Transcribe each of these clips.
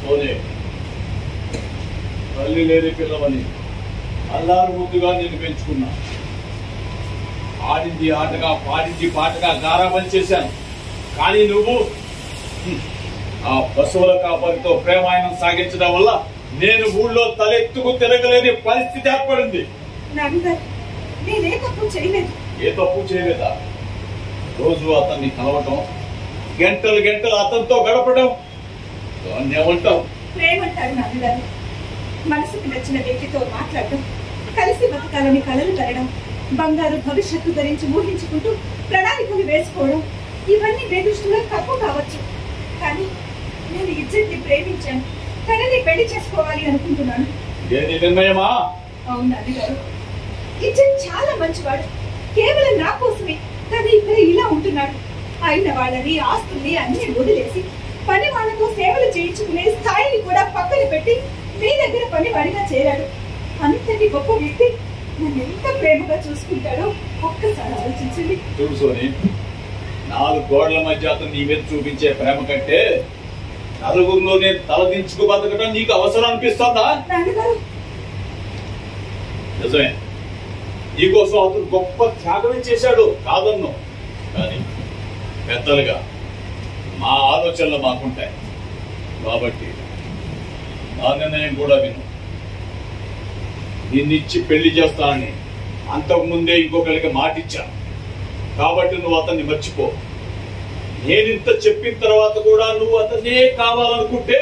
Soane తల్లి లేని పిల్లవని అల్లారు ముద్దుగా నేను పెంచుకున్నా. ఆడింది ఆటగా పాడింది పాటగా గారాబం చేశాను. కానీ నువ్వు ఆ పశువుల కాపరితో ప్రేమాయణం సాగించడం వల్ల నేను ఊళ్ళో తలెత్తుకు తిరగలేని పరిస్థితి ఏర్పడింది. ఏ తప్పు చేయలేదా. రోజు అతన్ని కలవటం గంటలు గంటలు అతనితో గడపడం దాన్ని ఏమంటావు ప్రేమంటారు నాన్నగారు మనసుకు నచ్చిన వ్యక్తితో మాట్లాడటం కలిసి బతకాలని కలలు కలడం బంగారు భవిష్యత్తు గురించి ఊహించుకుంటూ ప్రణాళికలు వేసుకోవడం ఇవన్నీ మీ దృష్టిలో తప్పు కావచ్చు. కానీ నేను ఇజ్జత్ని ప్రేమించాను. తనని పెళ్ళి చేసుకోవాలి అనుకుంటున్నాను. నిర్ణయమా? అవును నాన్నగారు ఇజ్జత్ చాలా మంచివాడు. కేవలం నా కోసమే కానీ ఇక్కడ ఇలా ఉంటున్నాడు. అయిన వాళ్ళని ఆస్తుల్ని అన్ని వదిలేసి పని వాళ్ళతో సేవలు చేయించుకునే స్థాయిని కూడా పక్కన పెట్టి మీ దగ్గర పని వాడిగా చేరాడు. అంతటి గొప్ప వ్యక్తి నన్ను ఎంత ప్రేమగా చూసుకుంటాడో ఒక్కసారి ఆలోచించండి. చూడు సోని నాలుగు గోడల మధ్య అతను నీ మీద చూపించే ప్రేమ కంటే నలుగురిలో నేను తలదించుకు బతకడం నీకు అవసరం అనిపిస్తుందా? నిజమే. నీకోసం అతను గొప్ప త్యాగమే చేశాడు కాదన్ను. కానీ పెద్దలుగా మా ఆలోచనలు మాకుంటాయి. కాబట్టి నా నిర్ణయం కూడా విను. నిన్నిచ్చి పెళ్ళి చేస్తానని అంతకు ముందే ఇంకొకరికి మాటిచ్చాను కాబట్టి నువ్వు అతన్ని మర్చిపో. నేనింత చెప్పిన తర్వాత కూడా నువ్వు అతనే కావాలనుకుంటే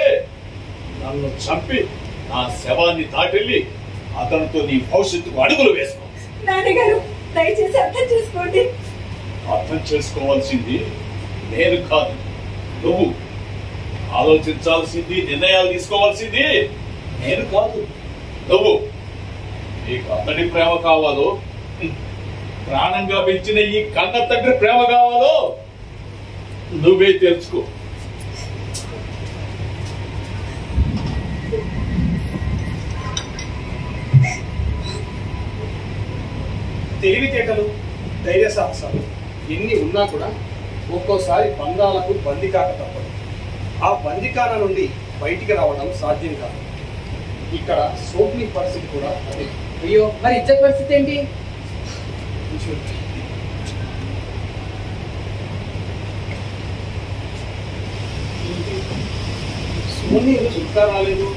నన్ను చంపి నా శవాన్ని దాటెళ్ళి అతనితో నీ భవిష్యత్తుకు అడుగులు వేసుకో. నాన్నగారు దయచేసి అర్థం చేసుకోండి. అర్థం చేసుకోవాల్సింది నేను కాదు. నువ్వు ఆలోచించాల్సింది నిర్ణయాలు తీసుకోవాల్సింది నేను కాదు. నువ్వు నీకు అతడి ప్రేమ కావాలో ప్రాణంగా పెంచిన ఈ కన్న తండ్రి ప్రేమ కావాలో నువ్వే తెలుసుకో. తెలివితేటలు ధైర్య సాహసాలు ఎన్ని ఉన్నా కూడా ఒక్కోసారి బంధాలకు బందికాక తప్పదు. ఆ బందికాన నుండి బయటికి రావడం సాధ్యం కాదు. ఇక్కడ సోప్ని పరిస్థితి కూడా అదే. అయ్యో మరి ఇజ్జత్ పరిస్థితి ఏంటి? సోని ఇంకా రాలేదు?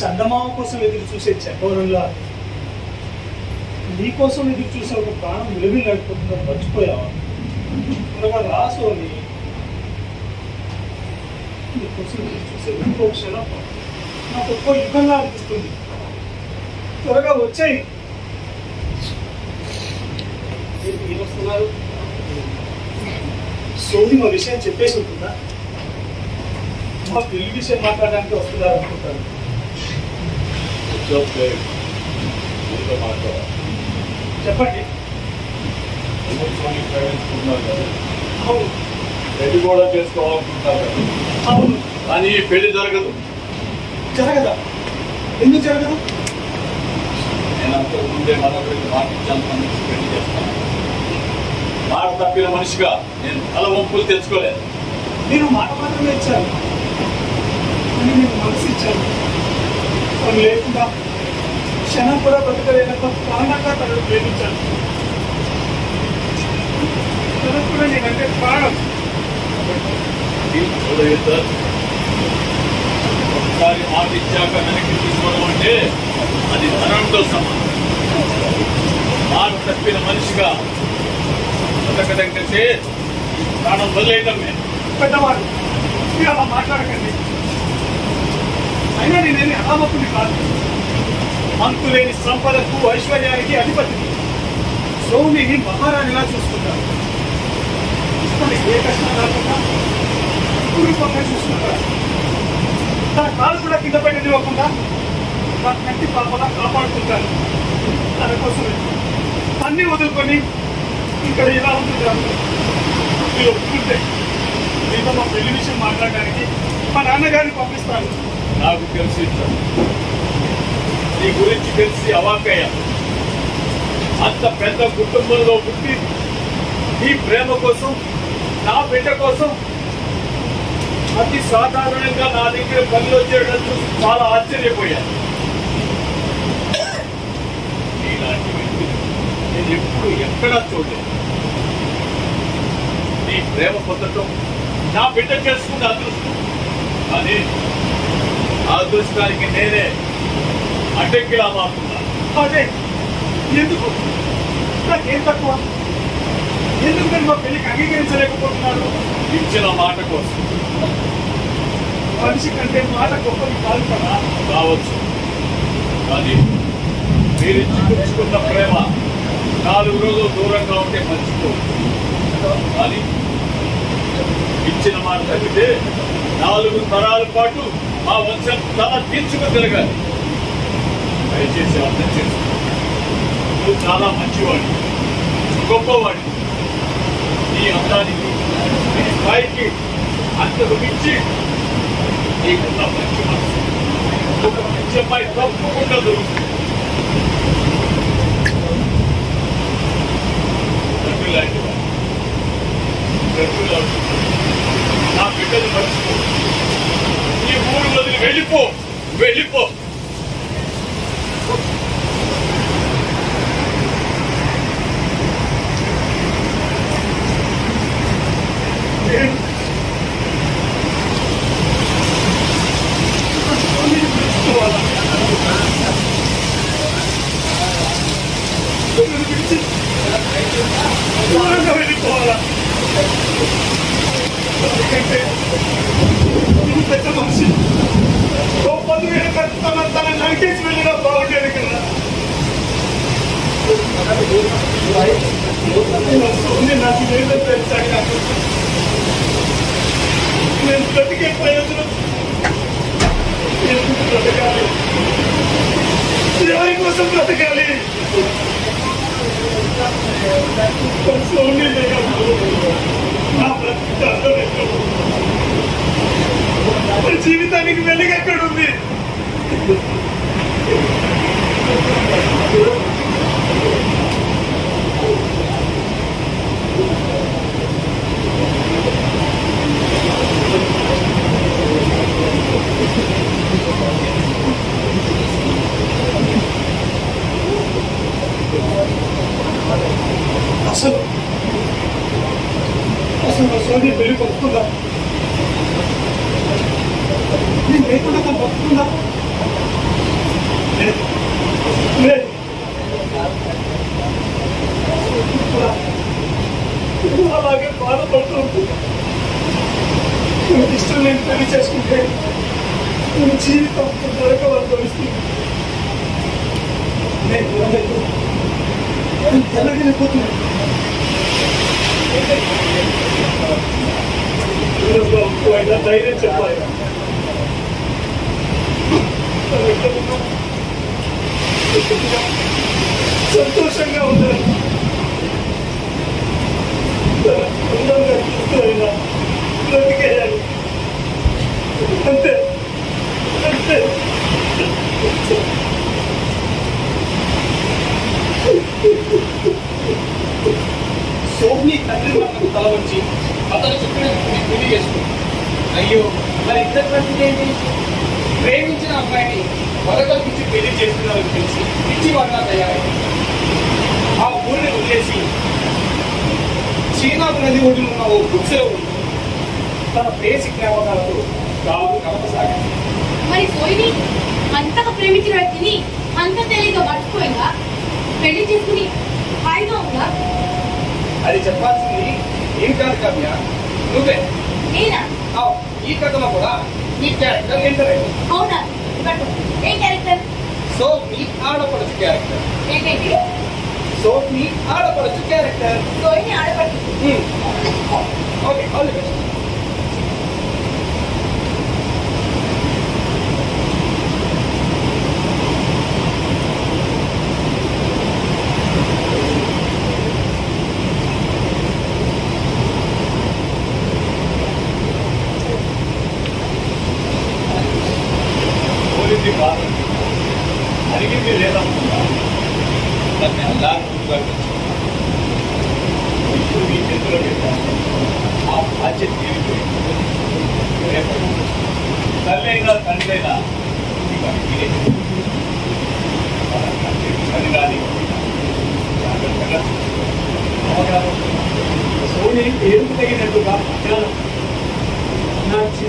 చందమామ కోసం ఎదురు చూసే చక్రవరంలా నీకోసం ఎదురు చూసే ఒక ప్రాణం విలువలు లేకపోతుందని మర్చిపోయావా? త్వరగా రాసోని నీకోసం ఎదురు చూసే ఇంకో క్షణం నాకు ఒక్కో యుగంగా అనిపిస్తుంది. త్వరగా వచ్చాయి. మీరు వస్తున్నారు? సోది మా విషయం చెప్పేసి ఉంటుందా? మా పెళ్ళి విషయం మాట్లాడడానికి వస్తున్నారు అనుకుంటాను. మాట్లాడాలి. చెప్పండి. అవును పెళ్ళి కూడా చేసుకోవాలనుకుంటారు కదా. అవును. కానీ ఈ పెళ్ళి జరగదు. జరగదా? ఎందుకు జరగదు? నేను అంతకు ముందే మనోడికి మాటించాను మనిషి పెళ్ళి చేస్తాను. మాట తప్పిన మనిషిగా నేను తల వంపులు తెచ్చుకోలేదు. నేను మాట మాత్రమే ఇచ్చాను. నేను మనసు ఇచ్చాను. లేకుండా క్షణం కూడా బ్రతకలేనంత ప్రాణంగా తనను ప్రేమించాను తనకు కూడా నేనంటే ప్రాణం. ఒకసారి మాట ఇచ్చాక వెనక్కి తీసుకోవడం అంటే అది ధనంతో సమానం. మాట తప్పిన మనిషిగా బతకడం కంటే ప్రాణం వదిలేయటం నేను పెద్దవాడు మీరు అలా మాట్లాడకండి. అయినా నేనేమి అనామకుని కాదు. అంతులేని సంపదకు ఐశ్వర్యానికి అధిపతిని. సౌమిని మహారాణిలా చూసుకుంటారు. ఏ కష్టం రాకుండా కుటుంబంగా చూసుకుంటాను తన కాలు కూడా కింద పెట్టనివ్వకుండా తన కంటి పాపలా కాపాడుకుంటారు తన కోసమే. అన్ని వదులుకొని ఇక్కడ ఇలా ఉంటుంది మీరు ఒప్పుకుంటే మీతో మా పెళ్ళి విషయం మాట్లాడడానికి మా నాన్నగారిని పంపిస్తాను. నాకు తెలిసి సార్. నీ గురించి తెలిసి అవాకయ్యా అంత పెద్ద కుటుంబంలో పుట్టి నీ ప్రేమ కోసం నా బిడ్డ కోసం అతి సాధారణంగా నా దగ్గర పనిలో చేయడం చూసి చాలా ఆశ్చర్యపోయాను నీలాంటి వ్యక్తి నేను ఎప్పుడు ఎక్కడా చూడలేదు. నీ ప్రేమ పొందటం నా బిడ్డ చేసుకున్న అదృష్టం. కానీ ఆ అదృష్టానికి నేనే అడ్డంకిలా మారుతున్నాను అదే ఎందుకు? నాకేం తక్కువ? ఎందుకు నేను మా పెళ్ళికి అంగీకరించలేకపోతున్నాను ఇచ్చిన మాట కోసం. మనిషి కంటే మాట గొప్పది కాదు కదా? కావచ్చు. కానీ మీరు చిక్కుకున్న ప్రేమ నాలుగు రోజులు దూరంగా ఉంటే మర్చిపోవచ్చు కానీ ఇచ్చిన మాట తగ్గితే నాలుగు తరాల పాటు ఆ వంశం తల తీర్చుకు తిరగాలి. దయచేసి అర్థం చేసుకో నువ్వు చాలా మంచివాడు గొప్పవాడి నీ అందానికి నీ స్థాయికి అంతకు మించి నీకున్న మంచి మనసు. ఒక మంచి అమ్మాయి తప్పకుండా దొరుకుతుంది తండ్రి లాంటి వాడు. తండ్రి లాంటి వాడు. నా బిడ్డను మర్చిపో ఈ ఊరు వదిలి వెళ్ళిపో వెళ్ళిపో నేను నేను తెలుసుకోవాలా? నన్ను విడిచి దూరంగా వెళ్ళిపోవాలా ఎందుకంటే ఇది పెద్ద మనిషి ఓ పదివేల తన తన నరికేసి వెళ్ళినా బాగుండేది కదా ఉంది నాకు ఏదో తెలుసాక నేను బ్రతికే ప్రయోజనం ఎందుకు బ్రతకాలి ఎవరి కోసం బ్రతకాలి సోని లేనప్పుడు నా బ్రతికి అర్థం ఎక్కడ ఉంది? నా జీవితానికి వెలుగు ఎక్కడ ఉంది అసలు అసలు సోని వెలుగు వస్తుందా నేను లేకుండా తను బతుకుందా లేదు లేదు ఇప్పుడు ఇప్పుడు అలాగే బాధపడుతూ ఉంటుంది నాకు ఇష్టం లేని పెళ్ళి చేసుకుంటే నేను జీవితం నరకం అనుభవిస్తుంది నేను వినలేదు. నేను తెల్లగిలిపోతున్నాను అయినా ధైర్యం చెప్పాలి తను ఎక్కడ ఉన్నా సంతోషంగా ఉండాలి తన అందంగా చూస్తూ అయినా బ్రతికేయాలి అంతే అంతే సోమ్ని తండ్రి అతను చెప్పిన వ్యక్తిని పెళ్ళి చేసుకుంది అయ్యో మరి ఇద్దరు పరిస్థితి ఏంటి? ప్రేమించిన అమ్మాయిని వరకల్పించి పెళ్ళి చేస్తున్నారని తెలిసి పిచ్చివాడిగా తయారైంది. ఆ ఊరిని వదిలేసి చీనాకు నది ఒడ్డున ఉన్న ఓ గుడిసెలో ఉంటూ తన ప్రేసి జ్ఞాపకాలతో కావు కలపసాగింది మరి సోయిని అంతగా ప్రేమించిన వ్యక్తిని అంత తేలిక మర్చిపోయిందా? పెళ్ళి చేసుకుని హాయిగా ఉందా? అది చెప్పాల్సింది ఏం కాదు కావ్య నువ్వే. నేనా? ఈ కథలో కూడా. ఈ క్యారెక్టర్ ఎంటర్ అయింది. అవునా. ఏ క్యారెక్టర్ సో మీ ఆడపడుచు క్యారెక్టర్ ఏంటంటే సో మీ ఆడపడుచు క్యారెక్టర్ సోయిని ఆడపడుతుంది ఓకే ఆల్ ది బెస్ట్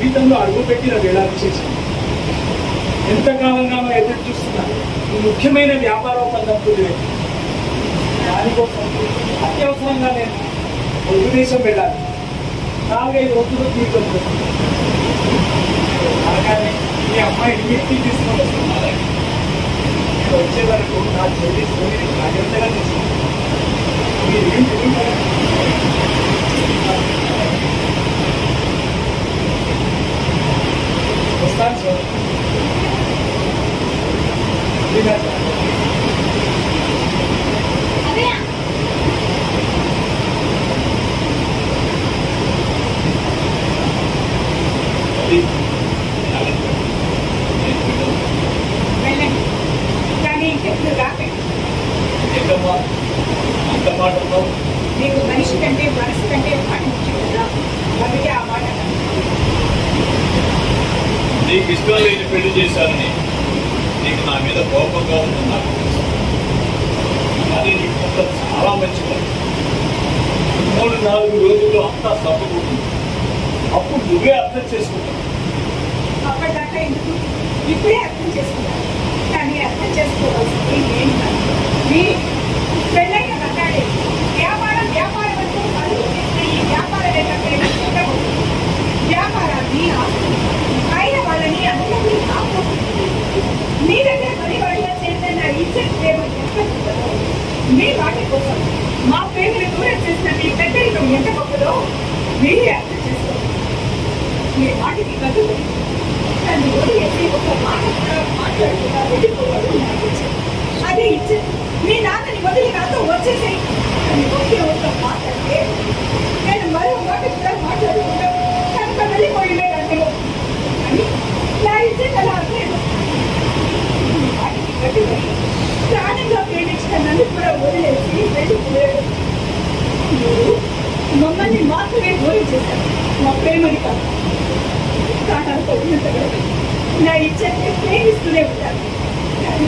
జీవితంలో అడుగుపెట్టిన వేళ విశేషం ఎంతకాలంగా ఎదురు చూస్తున్నాను ముఖ్యమైన వ్యాపార ఒప్పందం కుదిరేది. దానికోసం అత్యవసరంగా నేను తెలుగుదేశం వెళ్ళాలి. నాలుగైదు రోజులు తీర్థం అలాగే మీ అమ్మాయి ఇంటికి తీసుకొని వస్తున్నాను నేను వచ్చే వరకు నా చెల్లి సోనిని జాగ్రత్తగా తీసుకుంటాను మీరు ఏం తెలియదు వస్తాను సార్ శ్రీనాథ్ అదే అది జాగ్రత్త. నేను వెళ్ళను. వెళ్ళండి కానీ ఇంకెప్పుడు రాకండి ఏంటమ్మా అంత మాట ఉన్నావు మీకు మనిషి కంటే మనసు కంటే మాట ముఖ్యం కదా అందుకే ఆ మాట అన్నాను. నీకు ఇష్టం లేని పెళ్ళి చేశానని నీకు నా మీద కోపంగా ఉందని నాకు తెలుసు. కానీ నీకు కొంత చాలా మంచిగా మూడు నాలుగు రోజుల్లో అంతా తప్పకుండా అప్పుడు నువ్వే అర్థం చేసుకుంటావు. ఇప్పుడే అర్థం చేసుకున్నాను కానీ అర్థం చేసుకోవాల్సింది నేను కాదు. మీరే పెళ్ళైన మగాడే వ్యాపారం వ్యాపారం అంటూ పనులు చేసిన ఈ వ్యాపారమే కంటే ఉండకూడదు వ్యాపారాన్ని ఆస్తిని అయిన వాళ్ళని అందరినీ ఆపోతుంది మీరంటే దగ్గర పని చేసిన ఇజ్జత్ ప్రేమ ఎంత మీ వాటి కోసం మా పేరుని దూరం చేసిన మీ పెద్దరికం ఎంత గొప్పదో మీరే అర్థం చేసుకోవాలి మీ వాటికి కదులు తను వదిలేసి ఒక మాట కూడా మాట్లాడకుండా వెళ్ళిపోవడం అదే ఇచ్చింది మీ నాన్నని వదిలి నాతో వచ్చేసాయి. తను ఒకే ఒక్క మాట అంటే నేను మరో మాట కూడా మాట్లాడకుండా కనుక వెళ్ళిపోయిందే అంటే కానీ నా ఇచ్చే అలా అనలేదు మీ మాటకి కట్టుబడి ప్రాణంగా ప్రేమించిన నన్ను కూడా వదిలేసి వెళ్ళిపోయాడు మీరు మమ్మల్ని మాత్రమే దూరం చేశారు మా ప్రేమని కాదు ప్రాణాలతో ఉన్నంతగా నా ఇచ్చని ప్రేమిస్తూనే ఉంటాను కానీ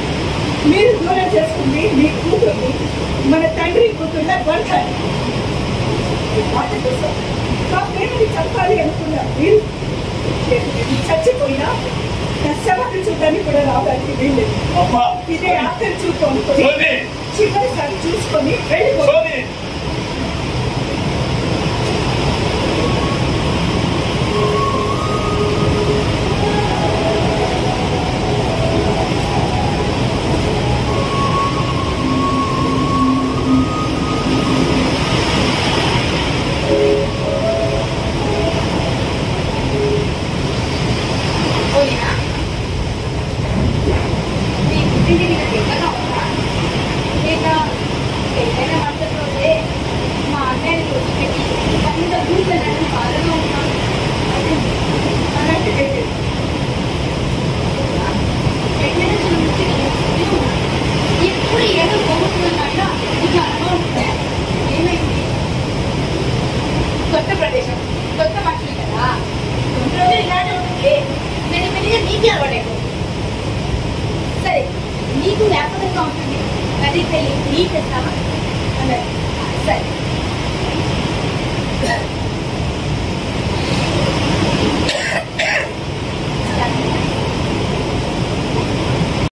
మీరు దూరం చేసుకుంది మీ కూతుర్ని మన తండ్రి కూతుర్ల భర్త మాట కోసం నా ప్రేమని చంపాలి అనుకున్న మీరు నేను నేను చచ్చిపోయినా నా శవాన్ని చూడడానికి కూడా రావడానికి వీల్లేదు. ఇదే ఆఖరి చూపు అనుకుని చివరిసారి చూసుకొని వెళ్ళిపోయి